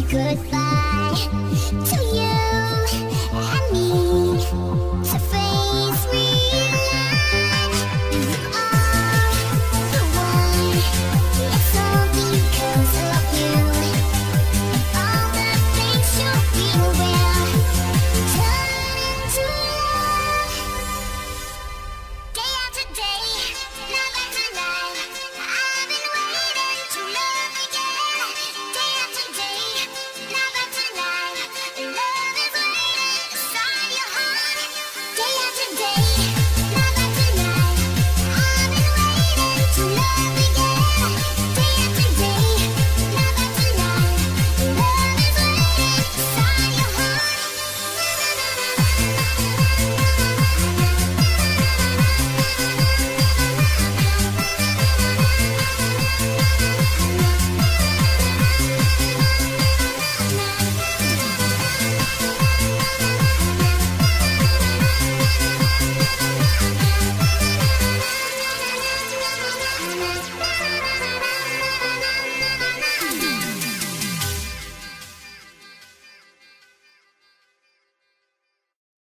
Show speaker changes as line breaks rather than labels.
goodbye